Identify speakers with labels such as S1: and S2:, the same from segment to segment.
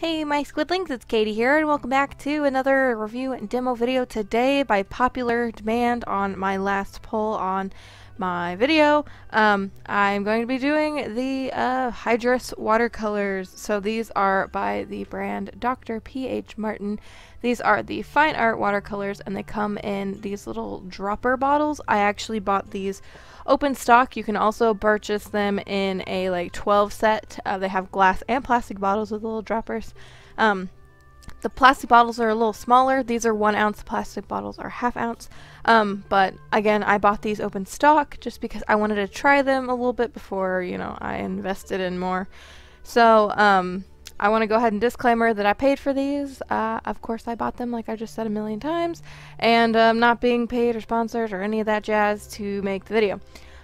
S1: Hey my squidlings, it's Katie here and welcome back to another review and demo video today by popular demand on my last poll on my video. Um, I'm going to be doing the uh, Hydrus watercolors. So these are by the brand Dr. P.H. Martin. These are the fine art watercolors and they come in these little dropper bottles. I actually bought these open stock. You can also purchase them in a like 12 set. Uh, they have glass and plastic bottles with little droppers. Um, the plastic bottles are a little smaller. These are one ounce. Plastic bottles are half ounce. Um, but again, I bought these open stock just because I wanted to try them a little bit before, you know, I invested in more. So, um, I want to go ahead and disclaimer that I paid for these. Uh, of course, I bought them, like I just said a million times, and I'm um, not being paid or sponsored or any of that jazz to make the video.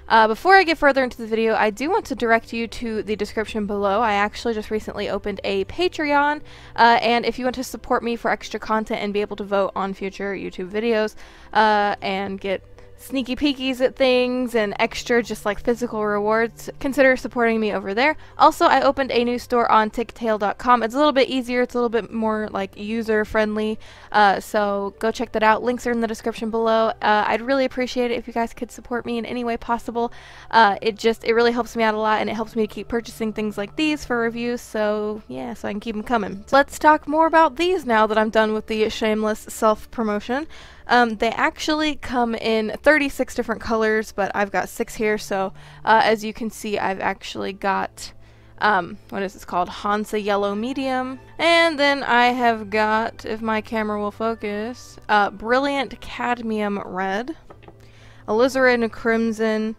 S1: Uh, before I get further into the video, I do want to direct you to the description below. I actually just recently opened a Patreon, uh, and if you want to support me for extra content and be able to vote on future YouTube videos, uh, and get sneaky peekies at things and extra just like physical rewards, consider supporting me over there. Also, I opened a new store on tictail.com. It's a little bit easier, it's a little bit more like user friendly, uh, so go check that out. Links are in the description below. Uh, I'd really appreciate it if you guys could support me in any way possible. Uh, it just, it really helps me out a lot and it helps me to keep purchasing things like these for reviews, so yeah, so I can keep them coming. So let's talk more about these now that I'm done with the shameless self-promotion. Um, they actually come in 36 different colors, but I've got six here. So uh, as you can see, I've actually got, um, what is this called? Hansa Yellow Medium. And then I have got, if my camera will focus, uh, Brilliant Cadmium Red, Alizarin Crimson,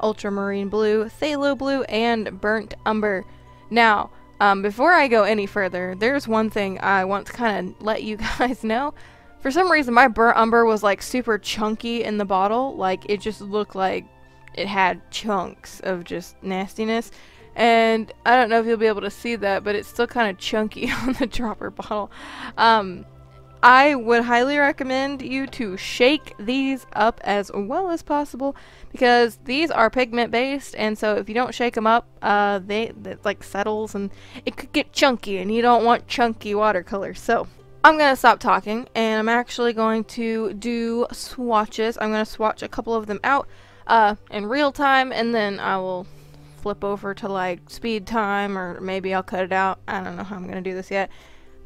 S1: Ultramarine Blue, Phthalo Blue, and Burnt Umber. Now, um, before I go any further, there's one thing I want to kind of let you guys know. For some reason, my burnt umber was like super chunky in the bottle. Like it just looked like it had chunks of just nastiness. And I don't know if you'll be able to see that, but it's still kind of chunky on the dropper bottle. Um, I would highly recommend you to shake these up as well as possible because these are pigment based and so if you don't shake them up uh, they like settles and it could get chunky and you don't want chunky watercolor so I'm going to stop talking and I'm actually going to do swatches. I'm going to swatch a couple of them out uh, in real time and then I will flip over to like speed time or maybe I'll cut it out. I don't know how I'm going to do this yet.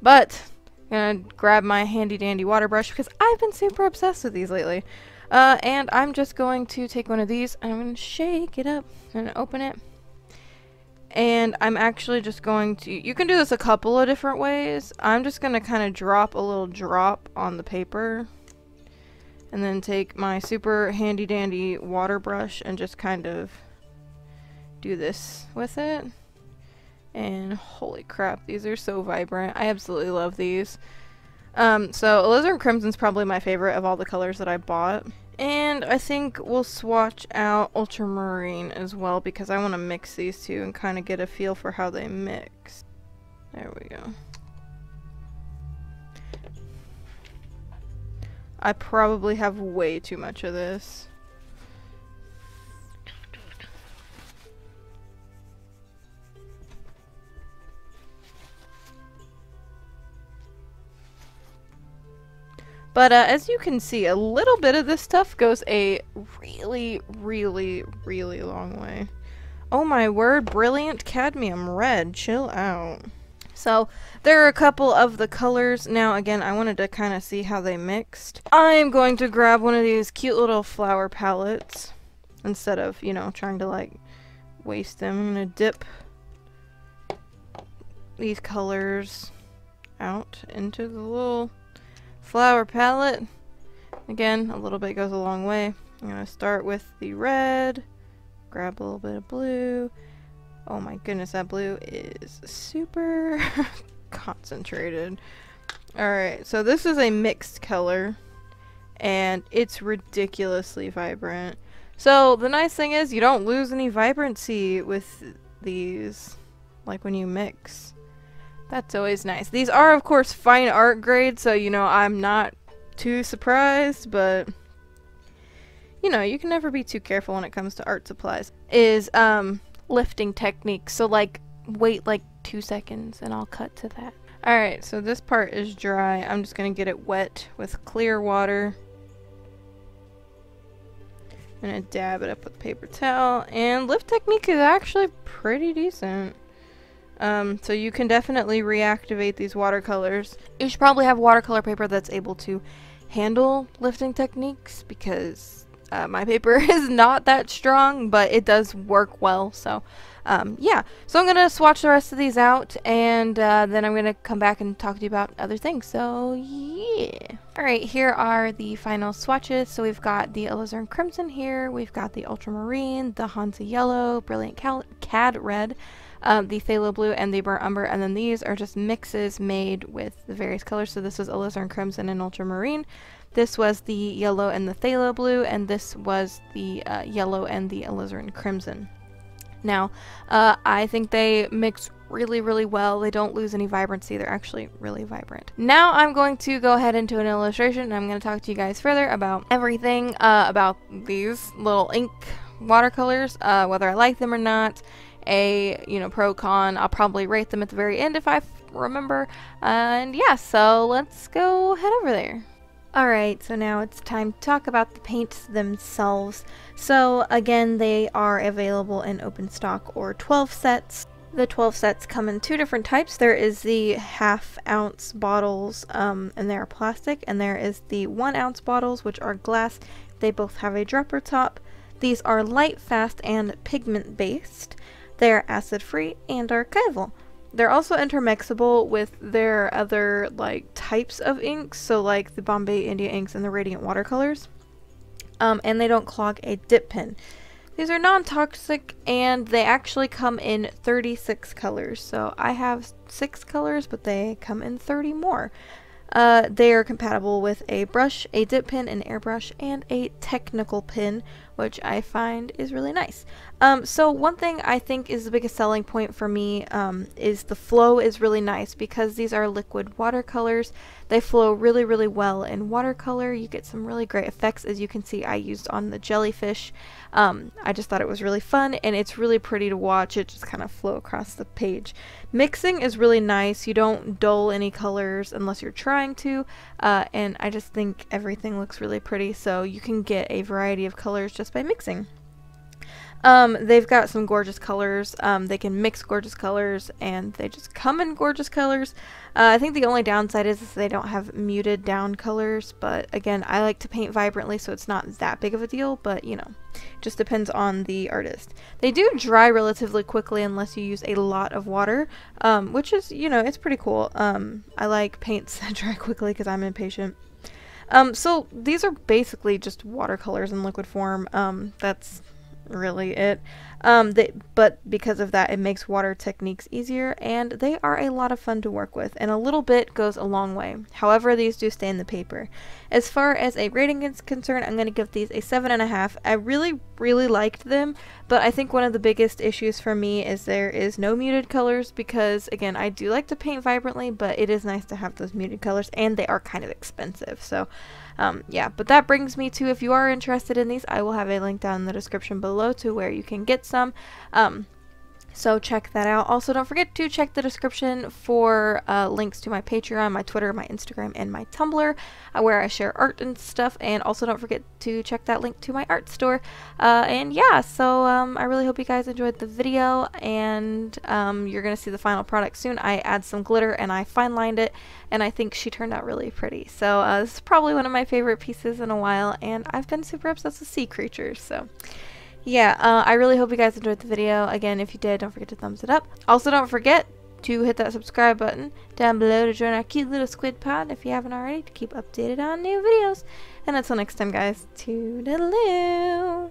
S1: But I'm going to grab my handy dandy water brush because I've been super obsessed with these lately. Uh, and I'm just going to take one of these and I'm going to shake it up and open it and I'm actually just going to, you can do this a couple of different ways. I'm just going to kind of drop a little drop on the paper. And then take my super handy dandy water brush and just kind of do this with it. And holy crap, these are so vibrant. I absolutely love these. Um, so Alizarin Crimson is probably my favorite of all the colors that I bought. And I think we'll swatch out Ultramarine as well because I want to mix these two and kind of get a feel for how they mix. There we go. I probably have way too much of this. But uh, as you can see, a little bit of this stuff goes a really, really, really long way. Oh my word, brilliant cadmium red. Chill out. So, there are a couple of the colors. Now, again, I wanted to kind of see how they mixed. I'm going to grab one of these cute little flower palettes instead of, you know, trying to, like, waste them. I'm going to dip these colors out into the little flower palette. Again, a little bit goes a long way. I'm going to start with the red, grab a little bit of blue. Oh my goodness, that blue is super concentrated. Alright, so this is a mixed color, and it's ridiculously vibrant. So the nice thing is you don't lose any vibrancy with these, like when you mix. That's always nice. These are, of course, fine art grade, so, you know, I'm not too surprised, but, you know, you can never be too careful when it comes to art supplies. Is, um, lifting techniques. So, like, wait, like, two seconds and I'll cut to that. Alright, so this part is dry. I'm just to get it wet with clear water. I'm to dab it up with paper towel. And lift technique is actually pretty decent. Um, so you can definitely reactivate these watercolors. You should probably have watercolor paper that's able to handle lifting techniques because uh, my paper is not that strong, but it does work well. So um, yeah, so I'm going to swatch the rest of these out and uh, then I'm going to come back and talk to you about other things. So yeah. Alright, here are the final swatches. So we've got the Alizarin Crimson here, we've got the Ultramarine, the Hansa Yellow, Brilliant Cal Cad Red, um, the Phthalo Blue, and the Burnt Umber, and then these are just mixes made with the various colors. So this is Alizarin Crimson and Ultramarine. This was the yellow and the phthalo blue, and this was the uh, yellow and the alizarin crimson. Now, uh, I think they mix really, really well. They don't lose any vibrancy. They're actually really vibrant. Now I'm going to go ahead into an illustration and I'm going to talk to you guys further about everything uh, about these little ink watercolors, uh, whether I like them or not, a, you know, pro con. I'll probably rate them at the very end if I remember. and yeah, so let's go head over there. Alright, so now it's time to talk about the paints themselves. So again, they are available in open stock or 12 sets. The 12 sets come in two different types. There is the half ounce bottles, um, and they are plastic, and there is the one ounce bottles, which are glass. They both have a dropper top. These are lightfast, and pigment based. They are acid free and archival. They're also intermixable with their other like types of inks, so like the Bombay India inks and the Radiant watercolors. Um, and they don't clog a dip pen. These are non-toxic and they actually come in 36 colors. So I have 6 colors, but they come in 30 more. Uh, they are compatible with a brush, a dip pen, an airbrush, and a technical pen, which I find is really nice. Um, so one thing I think is the biggest selling point for me um, is the flow is really nice because these are liquid watercolors. They flow really, really well in watercolor. You get some really great effects. As you can see, I used on the jellyfish. Um, I just thought it was really fun and it's really pretty to watch. It just kind of flow across the page. Mixing is really nice. You don't dull any colors unless you're trying to. Uh, and I just think everything looks really pretty. So you can get a variety of colors just by mixing. Um, they've got some gorgeous colors. Um, they can mix gorgeous colors, and they just come in gorgeous colors. Uh, I think the only downside is, is they don't have muted down colors, but again, I like to paint vibrantly, so it's not that big of a deal, but you know, just depends on the artist. They do dry relatively quickly unless you use a lot of water, um, which is, you know, it's pretty cool. Um, I like paints that dry quickly because I'm impatient. Um, so these are basically just watercolors in liquid form. Um, that's really it. Um, they, but because of that, it makes water techniques easier, and they are a lot of fun to work with, and a little bit goes a long way. However, these do stay in the paper. As far as a rating is concerned, I'm going to give these a 7.5. I really, really liked them, but I think one of the biggest issues for me is there is no muted colors, because, again, I do like to paint vibrantly, but it is nice to have those muted colors, and they are kind of expensive, so... Um, yeah, but that brings me to if you are interested in these, I will have a link down in the description below to where you can get some. Um, so check that out. Also, don't forget to check the description for uh, links to my Patreon, my Twitter, my Instagram, and my Tumblr, uh, where I share art and stuff. And also, don't forget to check that link to my art store. Uh, and yeah, so um, I really hope you guys enjoyed the video, and um, you're gonna see the final product soon. I add some glitter and I fine lined it, and I think she turned out really pretty. So uh, this is probably one of my favorite pieces in a while, and I've been super obsessed with sea creatures. So yeah, uh, I really hope you guys enjoyed the video. Again, if you did, don't forget to thumbs it up. Also, don't forget to hit that subscribe button down below to join our cute little squid pod if you haven't already to keep updated on new videos. And until next time, guys, toodaloo!